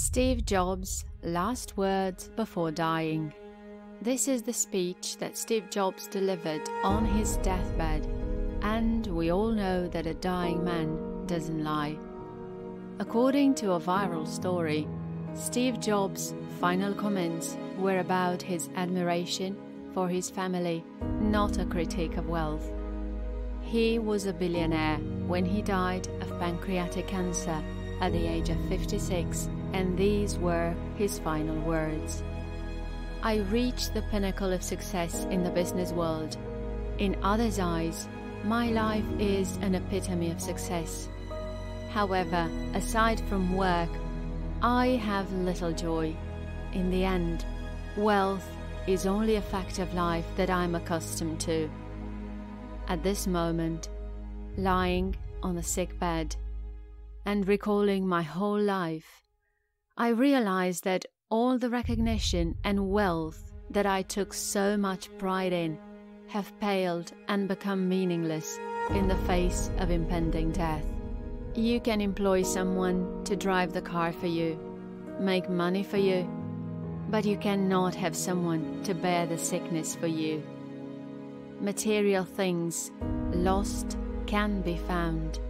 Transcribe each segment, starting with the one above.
Steve Jobs' last words before dying. This is the speech that Steve Jobs delivered on his deathbed, and we all know that a dying man doesn't lie. According to a viral story, Steve Jobs' final comments were about his admiration for his family, not a critique of wealth. He was a billionaire when he died of pancreatic cancer at the age of 56 and these were his final words. I reached the pinnacle of success in the business world. In others' eyes, my life is an epitome of success. However, aside from work, I have little joy. In the end, wealth is only a fact of life that I'm accustomed to. At this moment, lying on a sick bed and recalling my whole life, I realized that all the recognition and wealth that I took so much pride in have paled and become meaningless in the face of impending death. You can employ someone to drive the car for you, make money for you, but you cannot have someone to bear the sickness for you. Material things lost can be found,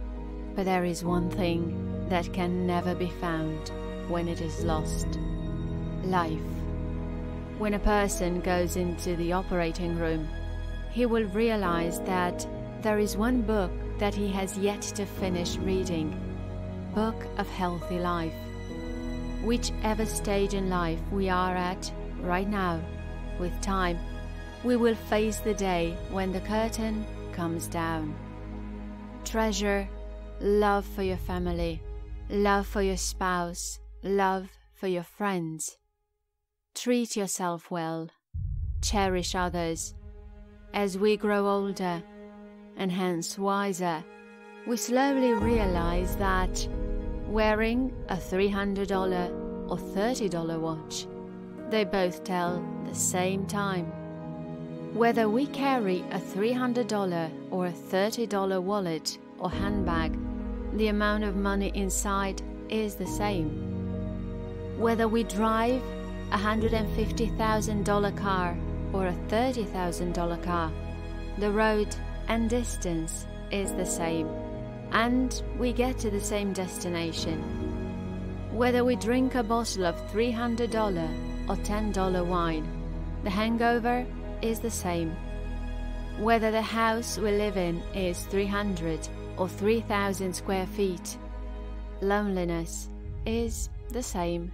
but there is one thing that can never be found when it is lost. Life. When a person goes into the operating room, he will realize that there is one book that he has yet to finish reading Book of Healthy Life. Whichever stage in life we are at right now, with time, we will face the day when the curtain comes down. Treasure love for your family, love for your spouse, love for your friends. Treat yourself well, cherish others. As we grow older, and hence wiser, we slowly realize that wearing a $300 or $30 watch, they both tell the same time. Whether we carry a $300 or a $30 wallet or handbag, the amount of money inside is the same. Whether we drive a $150,000 car or a $30,000 car, the road and distance is the same, and we get to the same destination. Whether we drink a bottle of $300 or $10 wine, the hangover is the same. Whether the house we live in is 300 or 3,000 square feet, loneliness is the same.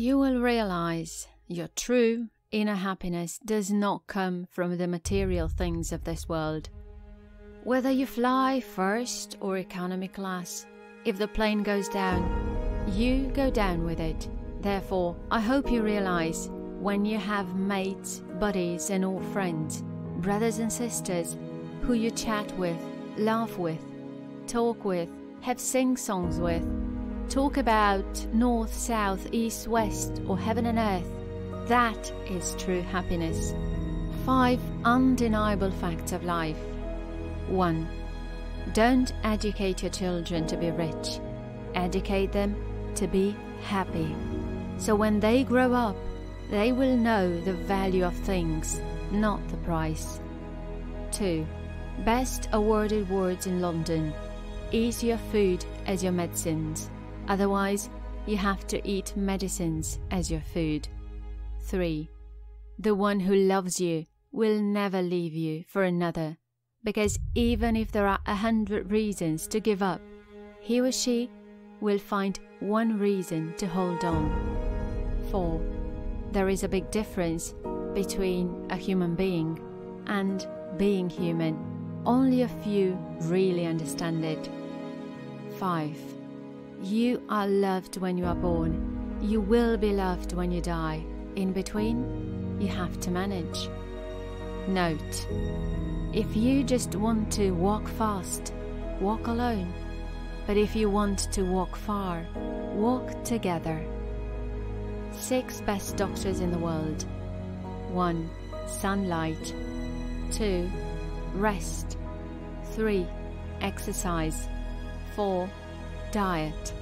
You will realize your true inner happiness does not come from the material things of this world. Whether you fly first or economy class, if the plane goes down, you go down with it. Therefore, I hope you realize when you have mates, buddies, and old friends, brothers and sisters, who you chat with, laugh with, talk with, have sing songs with, talk about north, south, east, west, or heaven and earth. That is true happiness. Five undeniable facts of life. 1. Don't educate your children to be rich. Educate them to be happy. So when they grow up, they will know the value of things, not the price. 2. Best awarded words in London. Eat your food as your medicines. Otherwise, you have to eat medicines as your food. 3. The one who loves you will never leave you for another, because even if there are a hundred reasons to give up, he or she will find one reason to hold on. 4. There is a big difference between a human being and being human. Only a few really understand it. 5. You are loved when you are born. You will be loved when you die. In between, you have to manage. Note If you just want to walk fast, walk alone. But if you want to walk far, walk together. Six best doctors in the world 1. Sunlight. 2. Rest. 3. Exercise. 4 diet.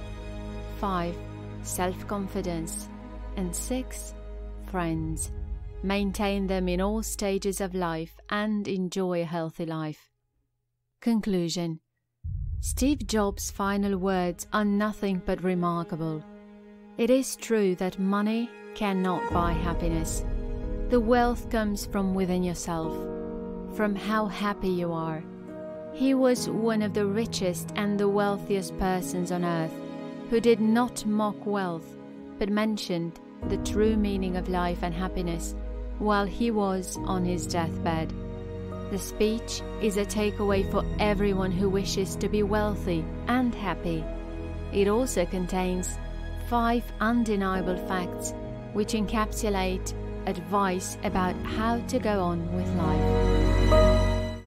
5. self confidence, and 6. Friends. Maintain them in all stages of life and enjoy a healthy life. Conclusion Steve Jobs' final words are nothing but remarkable. It is true that money cannot buy happiness. The wealth comes from within yourself, from how happy you are. He was one of the richest and the wealthiest persons on earth who did not mock wealth, but mentioned the true meaning of life and happiness while he was on his deathbed. The speech is a takeaway for everyone who wishes to be wealthy and happy. It also contains five undeniable facts which encapsulate advice about how to go on with life.